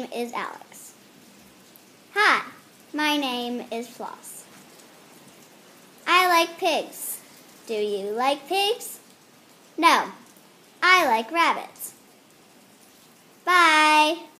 Name is Alex. Hi, my name is Floss. I like pigs. Do you like pigs? No, I like rabbits.